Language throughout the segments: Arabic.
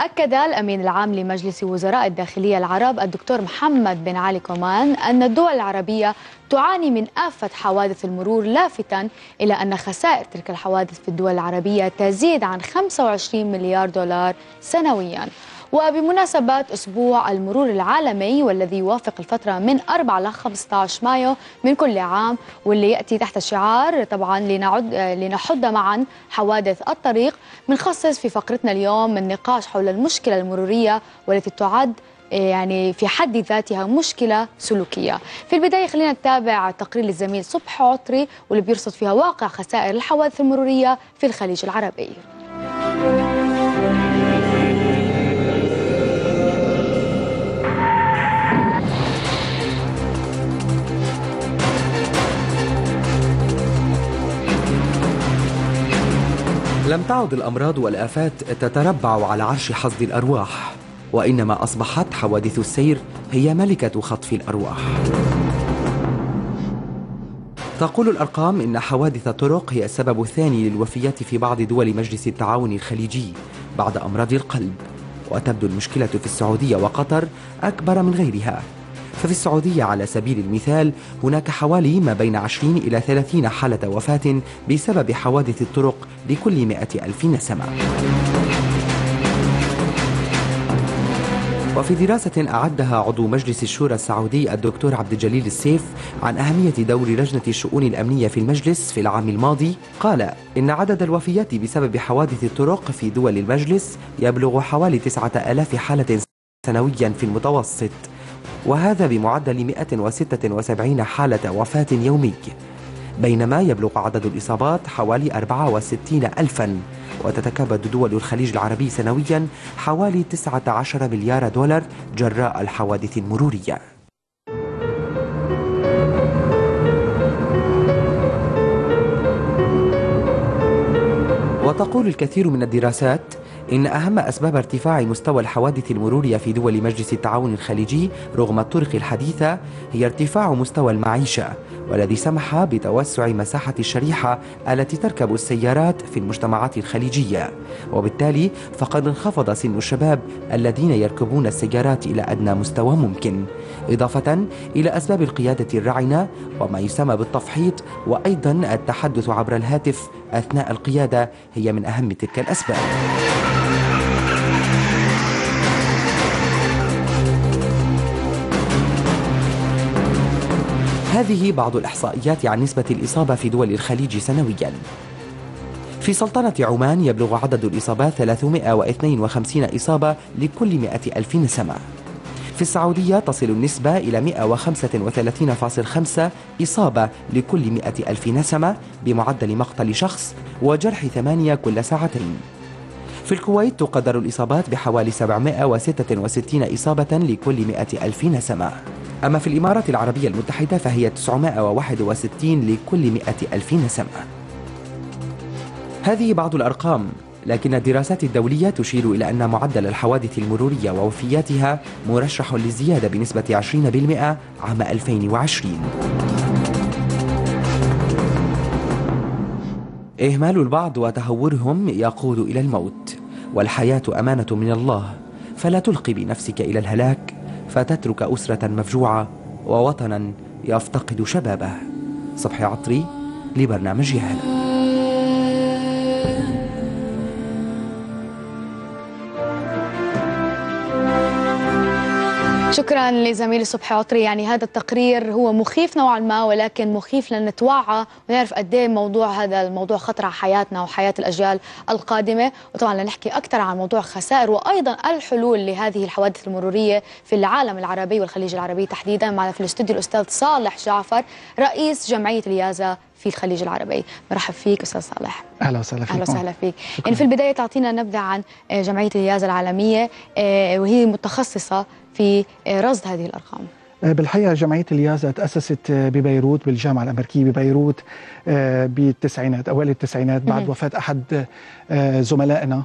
أكد الأمين العام لمجلس وزراء الداخلية العرب الدكتور محمد بن علي كومان أن الدول العربية تعاني من آفة حوادث المرور لافتا إلى أن خسائر تلك الحوادث في الدول العربية تزيد عن 25 مليار دولار سنويا. وبمناسبة أسبوع المرور العالمي والذي يوافق الفترة من 4 ل 15 مايو من كل عام واللي يأتي تحت شعار طبعا لنعد لنحد معا حوادث الطريق بنخصص في فقرتنا اليوم النقاش حول المشكلة المرورية والتي تعد يعني في حد ذاتها مشكلة سلوكية. في البداية خلينا نتابع تقرير للزميل صبح عطري واللي بيرصد فيها واقع خسائر الحوادث المرورية في الخليج العربي. لم تعد الأمراض والآفات تتربع على عرش حصد الأرواح وإنما أصبحت حوادث السير هي ملكة خطف الأرواح. تقول الأرقام إن حوادث الطرق هي السبب الثاني للوفيات في بعض دول مجلس التعاون الخليجي بعد أمراض القلب. وتبدو المشكلة في السعودية وقطر أكبر من غيرها. ففي السعودية على سبيل المثال هناك حوالي ما بين 20 إلى 30 حالة وفاة بسبب حوادث الطرق لكل 100 ألف نسمة وفي دراسة أعدها عضو مجلس الشورى السعودي الدكتور عبد الجليل السيف عن أهمية دور لجنة الشؤون الأمنية في المجلس في العام الماضي قال إن عدد الوفيات بسبب حوادث الطرق في دول المجلس يبلغ حوالي 9000 حالة سنويا في المتوسط. وهذا بمعدل 176 حالة وفاة يومي بينما يبلغ عدد الإصابات حوالي 64 ألفا وتتكبد دول الخليج العربي سنويا حوالي 19 مليار دولار جراء الحوادث المرورية. وتقول الكثير من الدراسات إن أهم أسباب ارتفاع مستوى الحوادث المرورية في دول مجلس التعاون الخليجي رغم الطرق الحديثة هي ارتفاع مستوى المعيشة والذي سمح بتوسع مساحة الشريحة التي تركب السيارات في المجتمعات الخليجية. وبالتالي فقد انخفض سن الشباب الذين يركبون السيارات إلى أدنى مستوى ممكن إضافة إلى أسباب القيادة الرعنة وما يسمى بالتفحيط وأيضا التحدث عبر الهاتف أثناء القيادة هي من أهم تلك الأسباب. هذه بعض الإحصائيات عن نسبة الإصابة في دول الخليج سنويا. في سلطنة عمان يبلغ عدد الإصابات 352 إصابة لكل 100 ألف نسمة في السعودية تصل النسبة إلى 135.5 إصابة لكل 100 ألف نسمة بمعدل مقتل شخص وجرح ثمانية كل ساعتين. في الكويت تقدر الإصابات بحوالي 766 إصابة لكل 100 ألف نسمة أما في الإمارات العربية المتحدة فهي 961 لكل 100 ألف نسمة هذه بعض الأرقام لكن الدراسات الدولية تشير إلى أن معدل الحوادث المرورية ووفياتها مرشح للزيادة بنسبة 20% عام 2020 إهمال البعض وتهورهم يقود إلى الموت والحياة أمانة من الله فلا تلقي بنفسك إلى الهلاك فتترك أسرة مفجوعة ووطنا يفتقد شبابه. صبحي عطري لبرنامج يهلا شكرا لزميلي صبحي عطري. يعني هذا التقرير هو مخيف نوعا ما ولكن مخيف لنتوعى ونعرف قد إيه موضوع هذا الموضوع خطر على حياتنا وحياة الأجيال القادمة. وطبعا لنحكي أكثر عن موضوع خسائر وأيضا الحلول لهذه الحوادث المرورية في العالم العربي والخليج العربي تحديدا. معنا في الاستوديو الأستاذ صالح جعفر رئيس جمعية اليازا في الخليج العربي. مرحب فيك أستاذ صالح. أهلا وسهلا فيك أهلا وسهلا فيك. يعني في البداية تعطينا نبذة عن جمعية اليازا العالمية وهي متخصصة في رصد هذه الأرقام. بالحقيقة جمعية اليازا تأسست ببيروت بالجامعة الأمريكية ببيروت بالتسعينات أوائل التسعينات بعد وفاة أحد زملائنا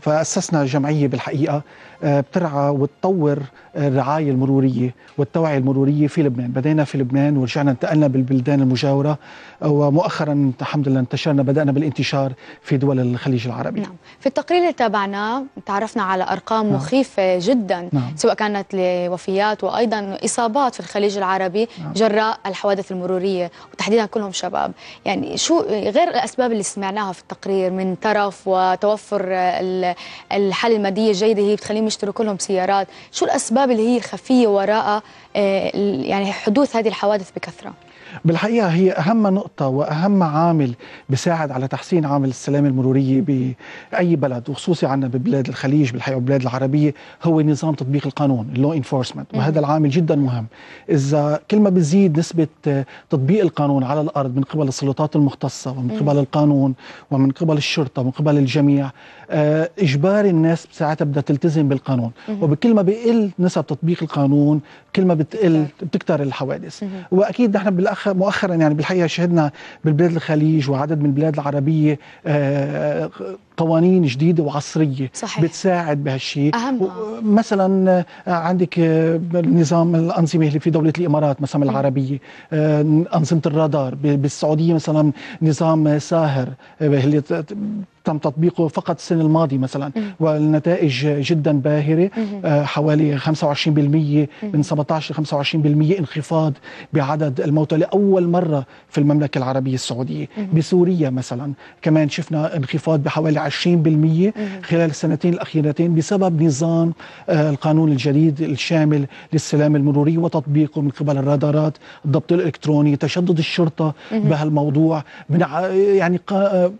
فأسسنا جمعية بالحقيقة بترعى وتطور الرعاية المرورية والتوعية المرورية في لبنان بدينا في لبنان ورجعنا انتقلنا بالبلدان المجاورة ومؤخرا الحمد لله انتشرنا بدأنا بالانتشار في دول الخليج العربي نعم. في التقرير اللي تابعناه تعرفنا على أرقام نعم. مخيفة جدا نعم. سواء كانت لوفيات وأيضا إصابات في الخليج العربي نعم. جراء الحوادث المرورية وتحديدا كلهم شباب يعني شو غير الأسباب اللي سمعناها في التقرير من ترف وتوفر الحالة المادية الجيدة هي بتخليهم يشتروا كلهم سيارات شو الأسباب اللي هي الخفية وراء آه، يعني حدوث هذه الحوادث بكثرة بالحقيقة هي أهم نقطة وأهم عامل بيساعد على تحسين عامل السلامه المرورية بأي بلد وخصوصي عندنا ببلاد الخليج بالحقيقة والبلاد العربية هو نظام تطبيق القانون ال law enforcement وهذا العامل جدا مهم. إذا كل ما بتزيد نسبة تطبيق القانون على الأرض من قبل السلطات المختصة ومن قبل القانون ومن قبل الشرطة ومن قبل الجميع آه، إجبار الناس ساعتها بدها تلتزم بالقانون. وبكل ما بيقل نسب تطبيق القانون كل ما بتقل بتكتر الحوادث. وأكيد نحن بالاخ مؤخرا يعني بالحقيقة شهدنا بالبلاد الخليج وعدد من البلاد العربية آه، قوانين جديدة وعصرية صحيح. بتساعد بهالشيء مثلا عندك نظام الأنظمة اللي في دولة الإمارات مثلا العربية آه، أنظمة الرادار. بالسعودية مثلا نظام ساهر اللي تم تطبيقه فقط السنة الماضية مثلا. والنتائج جدا باهرة آه، حوالي 25% من 17 ل 25% انخفاض بعدد الموتى لأول مرة في المملكة العربية السعودية. بسوريا مثلا كمان شفنا انخفاض بحوالي 20% خلال السنتين الأخيرتين بسبب نظام آه، القانون الجديد الشامل للسلام المروري وتطبيقه من قبل الرادارات الضبط الإلكتروني تشدد الشرطة بهالموضوع من يعني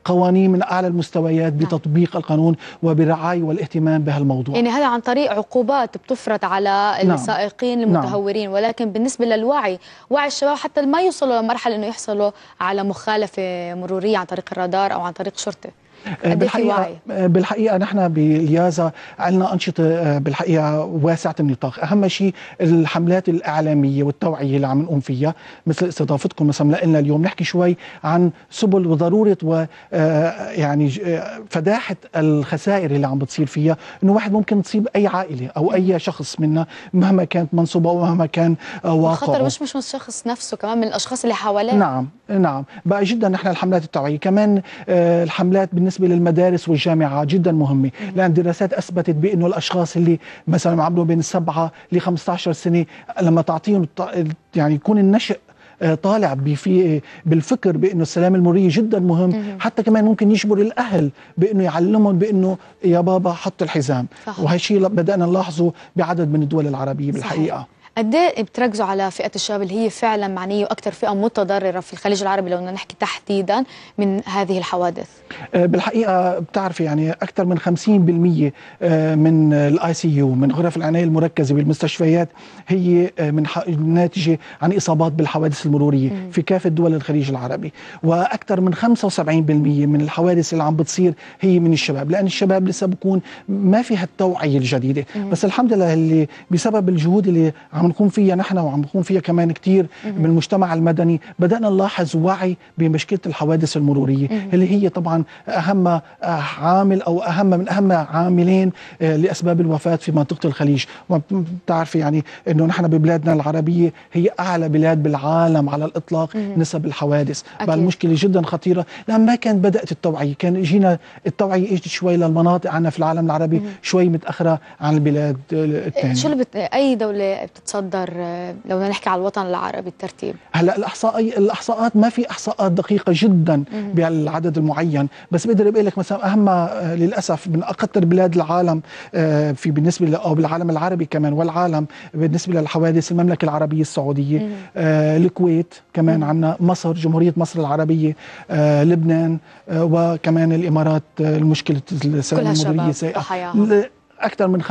قوانين من أعلى المستويات نعم. بتطبيق القانون وبالرعاية والاهتمام بهالموضوع يعني هذا عن طريق عقوبات بتفرض على نعم. السائقين المتهورين نعم. ولكن بالنسبة للوعي وعي الشباب حتى ما يوصلوا لمرحلة أنه يحصلوا على مخالفة مرورية عن طريق الرادار أو عن طريق شرطة بالحقيقة بالحقيقة نحن باليازا عندنا أنشطة آه، بالحقيقة واسعة النطاق. أهم شيء الحملات الإعلامية والتوعية اللي عم نقوم فيها مثل استضافتكم مثلا لنا اليوم. نحكي شوي عن سبل وضرورة و آه، يعني آه، فداحة الخسائر اللي عم بتصير فيها. إنه واحد ممكن تصيب أي عائلة أو أي شخص منا مهما كانت منصبه ومهما كان واقعه. الخطر مش مش من الشخص نفسه كمان من الأشخاص اللي حواليه. نعم نعم. بقى جدا نحن الحملات التوعية. كمان الحملات بالنسبة للمدارس والجامعات جدا مهمة لأن دراسات أثبتت بانه الأشخاص اللي مثلا عمرهم بين السبعه ل 15 سنة لما تعطيهم يعني يكون النشء آه، طالع في بالفكر بأنه السلام المرئي جدا مهم حتى كمان ممكن يجبر الأهل بأنه يعلمهم بأنه يا بابا حط الحزام. وهالشيء بدأنا نلاحظه بعدد من الدول العربية بالحقيقة. صحيح. قد إيه بتركزوا على فئة الشباب اللي هي فعلا معنية وأكثر فئة متضررة في الخليج العربي لو بدنا نحكي تحديدا من هذه الحوادث؟ آه، بالحقيقة بتعرفي يعني أكثر من 50% آه، من ال ICU من غرف العناية المركزة بالمستشفيات هي آه، من ناتجة عن إصابات بالحوادث المرورية م. في كافة دول الخليج العربي وأكثر من 75% من الحوادث اللي عم بتصير هي من الشباب لأن الشباب لسه بكون ما فيها التوعية الجديدة م. بس الحمد لله اللي بسبب الجهود اللي عم عم نقوم فيها نحن وعم نقوم فيها كمان كثير من المجتمع المدني. بدأنا نلاحظ وعي بمشكلة الحوادث المرورية اللي هي طبعا أهم عامل أو أهم من أهم عاملين آه، لأسباب الوفاة في منطقة الخليج. وبتعرفي يعني أنه نحن ببلادنا العربية هي أعلى بلاد بالعالم على الإطلاق نسب الحوادث. المشكلة جدا خطيرة. لأن ما كان بدأت التوعية كان جينا التوعية إجت شوي للمناطق عنا في العالم العربي شوي متأخرة عن البلاد الثانية. شو اللي بت... أي دولة بتتص بتصدر لو بدنا نحكي على الوطن العربي الترتيب. هلا الاحصائي الأحصاءات ما في أحصاءات دقيقة جدا بالعدد المعين. بس بقدر أقول لك مثلا أهم آه، للأسف من أكثر بلاد العالم آه، في بالنسبة أو بالعالم العربي كمان والعالم بالنسبة للحوادث المملكة العربية السعودية آه، الكويت كمان عندنا مصر جمهورية مصر العربية لبنان وكمان الإمارات المشكلة السلام المدنيه أكثر من 75%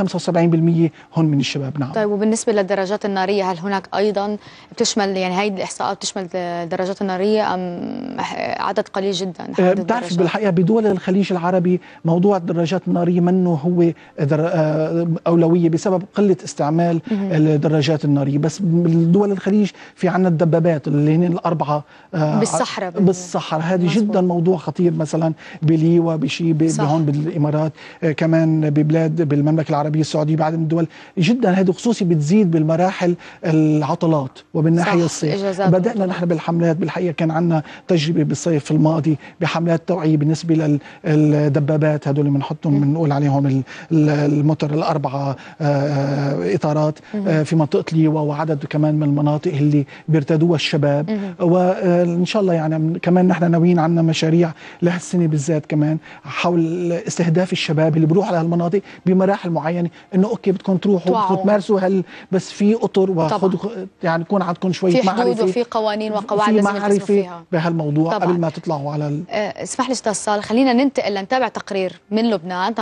هن من الشباب نعم. طيب وبالنسبة للدراجات النارية هل هناك أيضا بتشمل يعني هي الإحصاءات بتشمل الدراجات النارية أم عدد قليل جدا؟ آه، بتعرف بالحقيقة بدول الخليج العربي موضوع الدراجات النارية منه هو در... آه، أولوية بسبب قلة استعمال الدراجات النارية. بس بدول الخليج في عندنا الدبابات اللي هن الأربعة آه، بالصحراء بالصحراء. هذه جدا موضوع خطير مثلا بليوا بشي بهون بالإمارات كمان ببلاد بالمملكة العربية السعودية بعد من الدول جدا هذه خصوصي بتزيد بالمراحل العطلات وبالناحية الصيف. بدأنا نحن بالحملات بالحقيقة كان عندنا تجربة بالصيف الماضي بحملات توعية بالنسبة للدبابات هدول اللي بنحطهم بنقول عليهم الموتر الأربعة إطارات في منطقه ليوا وعدد كمان من المناطق اللي بيرتدوها الشباب. وان شاء الله يعني كمان نحن ناويين عندنا مشاريع لهالسنة بالذات كمان حول استهداف الشباب اللي بيروحوا على هالمناطق بمراحل معينة إنه أوكي بدكم تروحوا تمارسوا هل بس في أطر وخذوا يعني يكون عندكم شوية في حدود وفي قوانين وقواعد لازم معرفة فيها. بهالموضوع. قبل ما تطلعوا على اسمح لي أستاذ صالح خلينا ننتقل لنتابع تقرير من لبنان.